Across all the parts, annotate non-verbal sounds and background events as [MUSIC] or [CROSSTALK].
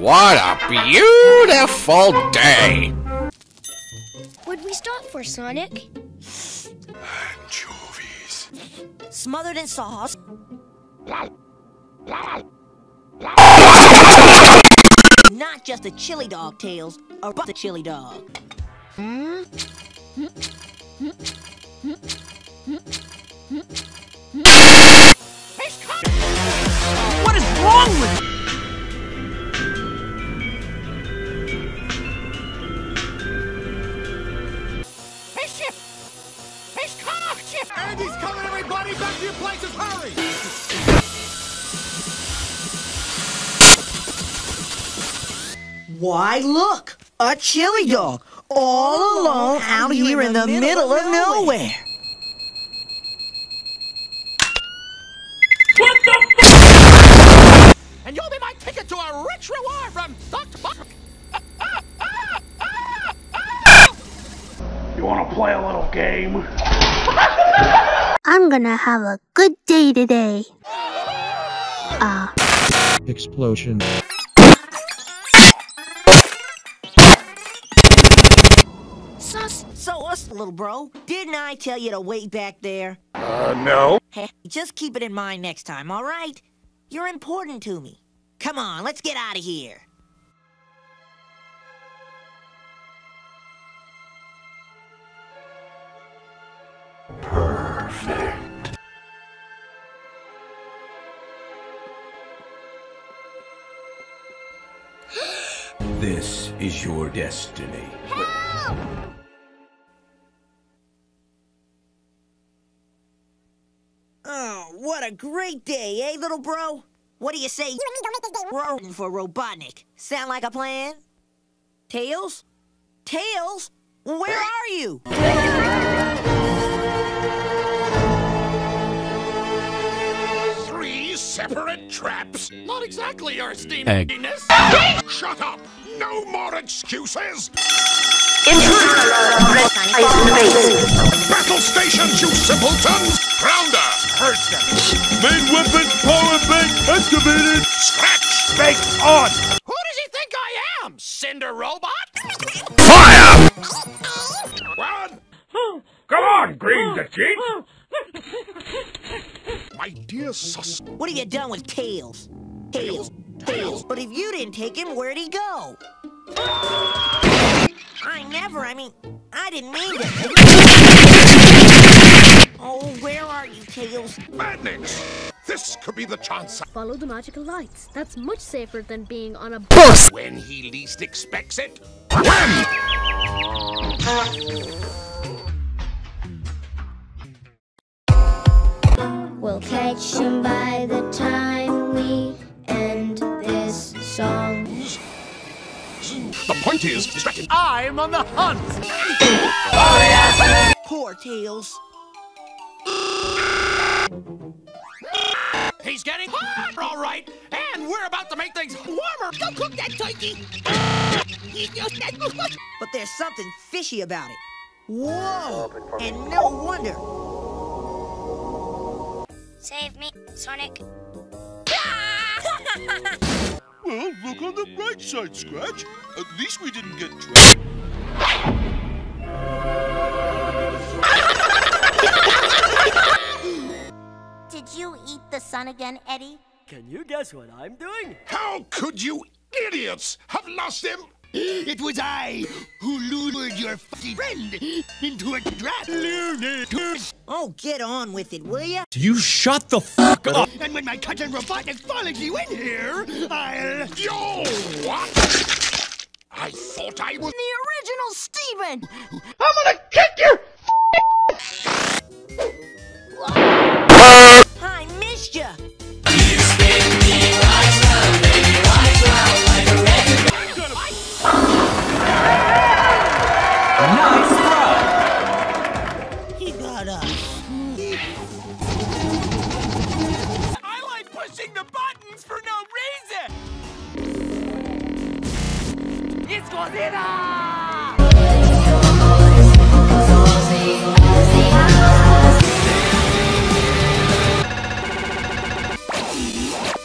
What a beautiful day! What'd we stop for, Sonic? Anchovies. Smothered in sauce. Not just a chili dog, Tails. but the chili dog. What Why, look! A chili dog! All alone out here in the middle of nowhere. What the? And you'll be my ticket to a rich reward from Dr. Buck! You want to play a little game? I'm gonna have a good day today. Ah. Explosion. So us, little bro. Didn't I tell you to wait back there? Uh, no. Heh, just keep it in mind next time, all right? You're important to me. Come on, let's get out of here. Perfect. [GASPS] This is your destiny. Oh, what a great day, eh, little bro? What do you say? You and me don't make this day rolling for Robotnik. Sound like a plan? Tails? Tails? Where are you? Three separate traps? Not exactly, your Egg. steaminess. Shut up! No more excuses! Battle stations, you simpletons! Grounder! Hurt them! Main weapon power bank activated. Scratch! Bank on. Who does he think I am? Cinder Robot? Fire! One! Come on, Green the Cheat. My dear sus... What have you done with Tails? Tails, Tails. But if you didn't take him, where'd he go? I never, I mean, I didn't mean to. Oh, where are you, Tails? Madness! This could be the chance Follow the magical lights. That's much safer than being on a Bus! when he least expects it. When? We'll catch him by the time we end this song. The point is, Stratton, I'm on the hunt! Oh, Poor Tails. We're about to make things warmer. Go cook that turkey. [GASPS] But there's something fishy about it. Whoa! And no wonder. Save me, Sonic. [LAUGHS] Well, look on the bright side, Scratch. At least we didn't get trapped. [LAUGHS] Did you eat the sun again, Eddie? Can you guess what I'm doing? How could you idiots have lost him? It was I who lured your friend into a trap. Oh, get on with it, will ya? You shut the fuck up! And when my cousin Robotnik follows you in here, I'll... Yo, what? I thought I was... The original Steven! I'm gonna kick He got us. I like pushing the buttons for no reason! It's Godzilla!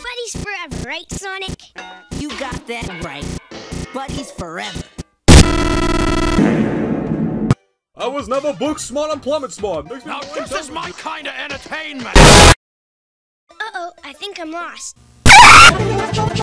Buddies forever. forever, right, Sonic? You got that right. Buddies forever. I was never book smart and plummet smart. Makes Now, this to- is my kind of entertainment. Uh-oh, I think I'm lost.